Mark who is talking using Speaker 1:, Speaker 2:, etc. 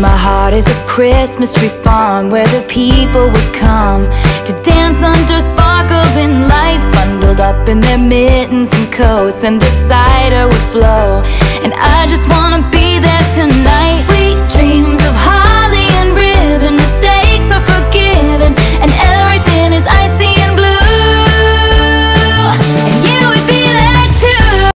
Speaker 1: My heart is a Christmas tree farm where the people would come to dance under sparkling lights, bundled up in their mittens and coats, and the cider would flow.